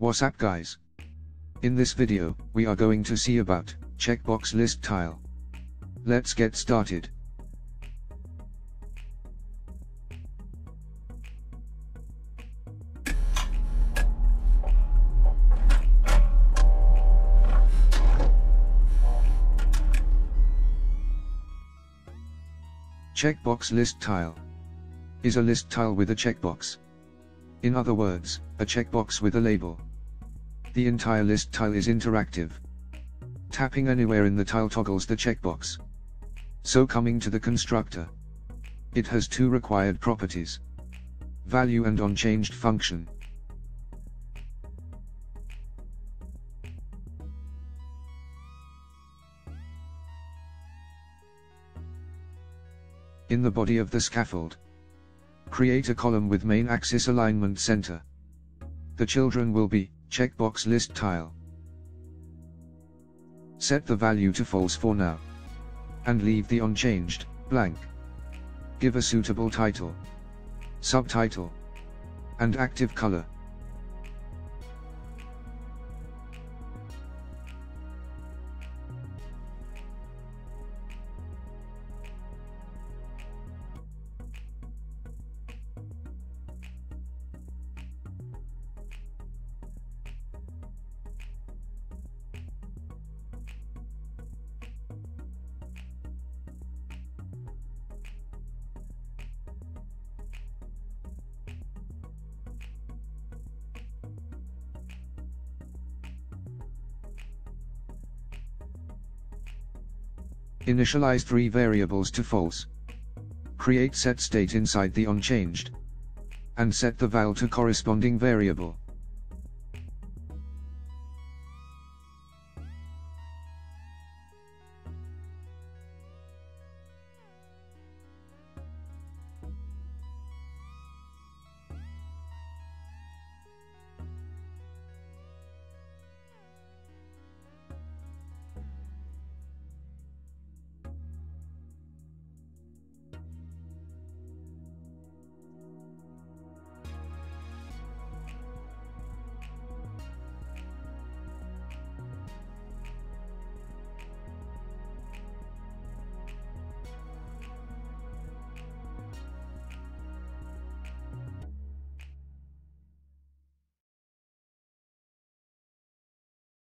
What's up guys? In this video, we are going to see about checkbox list tile. Let's get started. Checkbox list tile is a list tile with a checkbox. In other words, a checkbox with a label. The entire list tile is interactive. Tapping anywhere in the tile toggles the checkbox. So coming to the constructor. It has two required properties. Value and onChanged function. In the body of the scaffold, create a column with main axis alignment center. The children will be checkbox list tile. Set the value to false for now. And leave the onChanged, blank. Give a suitable title, subtitle, and active color. Initialize three variables to false. Create set state inside the onChanged. And set the val to corresponding variable.